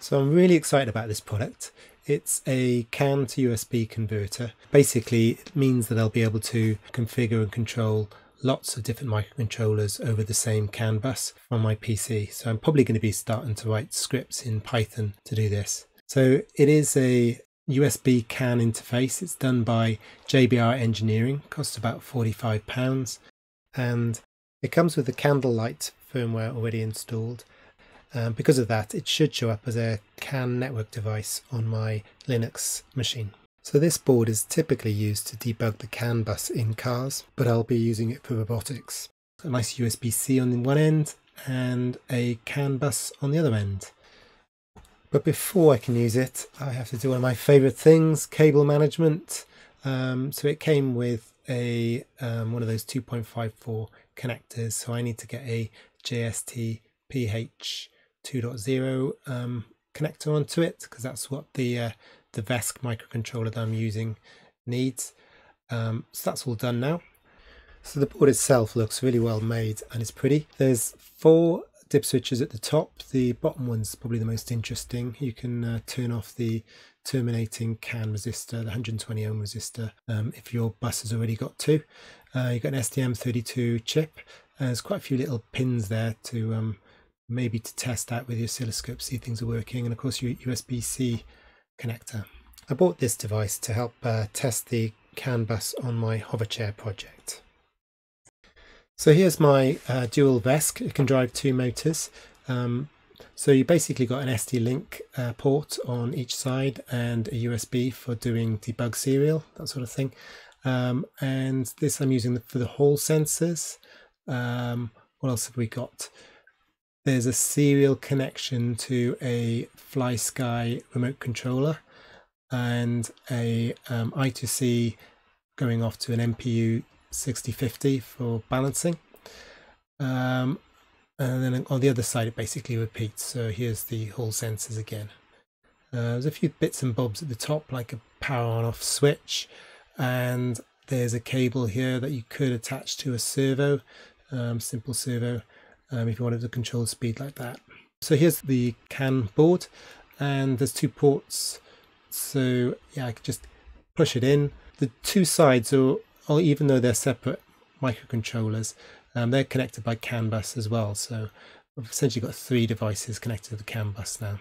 So I'm really excited about this product. It's a CAN to USB converter. Basically, it means that I'll be able to configure and control lots of different microcontrollers over the same CAN bus on my PC. So I'm probably going to be starting to write scripts in Python to do this. So it is a USB CAN interface. It's done by JBR Engineering, costs about £45 and it comes with the Candlelight firmware already installed. Um, because of that, it should show up as a CAN network device on my Linux machine. So this board is typically used to debug the CAN bus in cars, but I'll be using it for robotics. A nice USB-C on one end and a CAN bus on the other end. But before I can use it, I have to do one of my favorite things, cable management. Um, so it came with a um, one of those 2.54 connectors. So I need to get a JST PH 2.0 um, connector onto it because that's what the uh, the VESC microcontroller that I'm using needs. Um, so that's all done now. So the board itself looks really well made and it's pretty. There's four dip switches at the top. The bottom one's probably the most interesting. You can uh, turn off the terminating CAN resistor, the 120 ohm resistor, um, if your bus has already got two. Uh, you've got an STM32 chip. Uh, there's quite a few little pins there to um, maybe to test out with your oscilloscope, see if things are working, and of course your USB-C connector. I bought this device to help uh, test the CAN bus on my hoverchair project. So here's my uh, dual VESC. It can drive two motors. Um, so you basically got an ST-Link uh, port on each side and a USB for doing debug serial, that sort of thing. Um, and this I'm using for the hall sensors. Um, what else have we got? There's a serial connection to a FlySky remote controller and a um, I2C going off to an MPU 6050 for balancing. Um, and then on the other side it basically repeats. So here's the hall sensors again. Uh, there's a few bits and bobs at the top like a power on off switch and there's a cable here that you could attach to a servo, um, simple servo, um, if you wanted to control speed like that. So here's the CAN board and there's two ports. So yeah, I could just push it in. The two sides are, even though they're separate microcontrollers, um, they're connected by CAN bus as well. So I've essentially got three devices connected to the CAN bus now.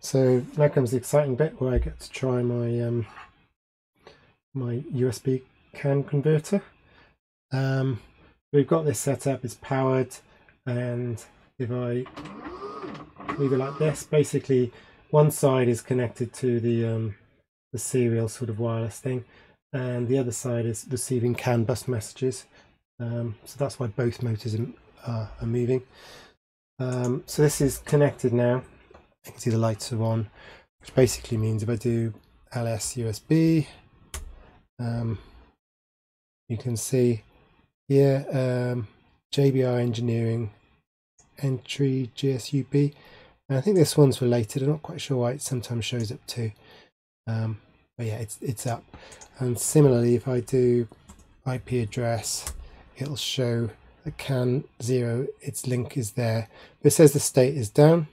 So now comes the exciting bit where I get to try my um, my USB CAN converter. Um, we've got this set up, it's powered, and if I leave it like this, basically one side is connected to the um, the serial sort of wireless thing, and the other side is receiving CAN bus messages. Um, so that's why both motors are, are moving. Um, so this is connected now. You can see the lights are on, which basically means if I do ls USB, um, you can see here um, JBR Engineering Entree GSUB. And I think this one's related. I'm not quite sure why it sometimes shows up too. Um, but yeah, it's it's up. And similarly, if I do IP address it'll show the CAN 0, its link is there. But it says the state is down.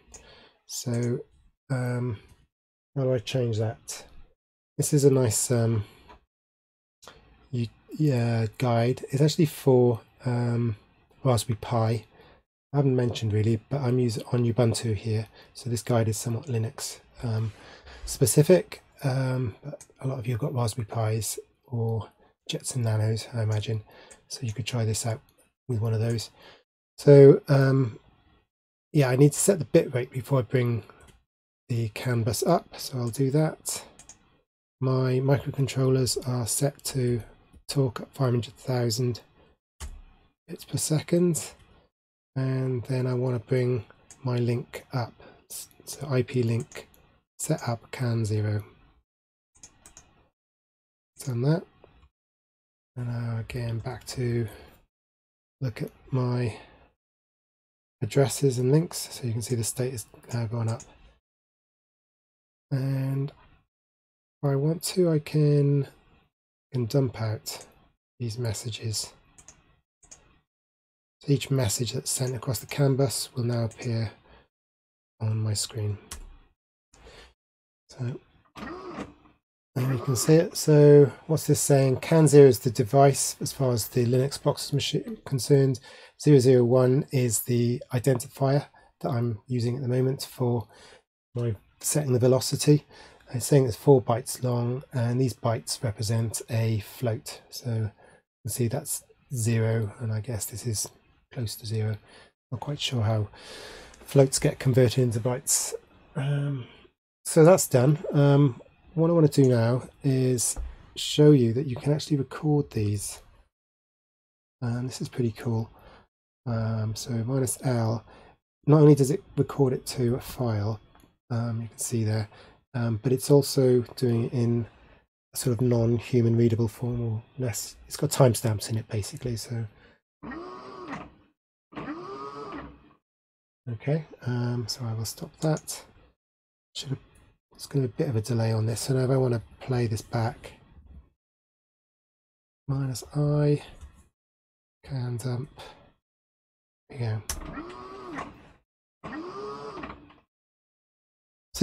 So um, how do I change that? This is a nice um, yeah, guide. It's actually for um, Raspberry Pi. I haven't mentioned really, but I'm using on Ubuntu here. So this guide is somewhat Linux um, specific. Um, but a lot of you have got Raspberry Pis or Jetson Nanos, I imagine. So you could try this out with one of those. So um, yeah, I need to set the bit rate before I bring the CAN bus up. So I'll do that. My microcontrollers are set to talk at 500,000 bits per second. And then I want to bring my link up. So IP link set up CAN 0. Done that. And now again back to look at my addresses and links so you can see the state is now gone up. And if I want to I can, candump out these messages. So each message that's sent across the CAN bus will now appear on my screen. So and you can see it. So what's this saying? CAN 0 is the device as far as the Linux box is concerned. 001 is the identifier that I'm using at the moment for my setting the velocity. It's saying it's four bytes long and these bytes represent a float. So you can see that's zero and I guess this is close to zero. Not quite sure how floats get converted into bytes. Um, so that's done. Um, what I want to do now is show you that you can actually record these. And this is pretty cool. Um, so minus L, not only does it record it to a file, um, you can see there, um, but it's also doing it in a sort of non-human readable form or less. It's got timestamps in it basically. So okay, um, so I will stop that. Should have it's going to be a bit of a delay on this. So now if I want to play this back, minus I, candump, there you go.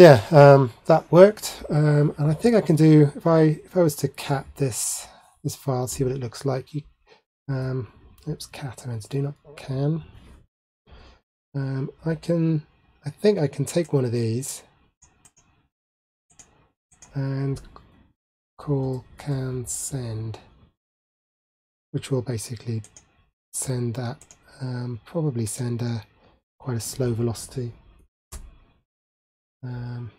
Yeah, um, that worked, um, and I think I can do if I if I was to cat this this file, see what it looks like. You, um, oops, cat. I meant to do not can. Um, I can. I think I can take one of these and call cansend which will basically send that um, probably send a quite a slow velocity um,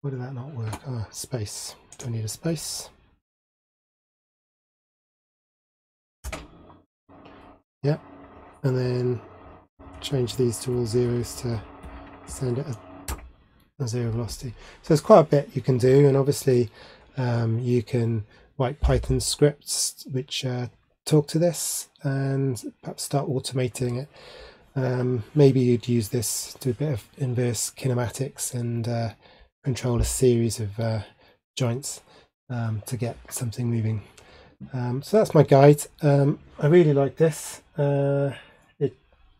why did that not work oh space don't need a space yep and then change these to all zeros to send it a zero velocity. So there's quite a bit you can do, and obviously um, you can write Python scripts which uh, talk to this and perhaps start automating it. Um, maybe you'd use this to do a bit of inverse kinematics and uh, control a series of uh, joints um, to get something moving. Um, so that's my guide. Um, I really like this. Uh, it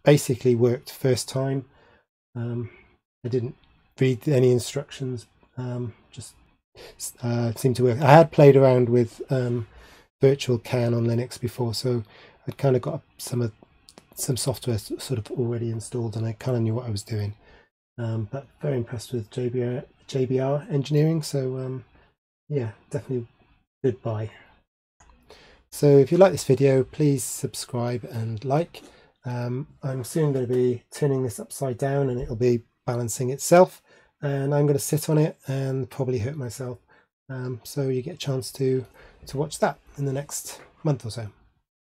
basically worked first time. Um, I didn't read any instructions. Um, just uh, seemed to work. I had played around with Virtual CAN on Linux before, so I'd kind of got some of some software sort of already installed, and I kind of knew what I was doing. Um, but very impressed with JBR, JBR engineering. So um, yeah, definitely good buy. So if you like this video, please subscribe and like. Um, I'm soon going to be turning this upside down and it'll be balancing itself and I'm going to sit on it and probably hurt myself. Um, so you get a chance to to watch that in the next month or so.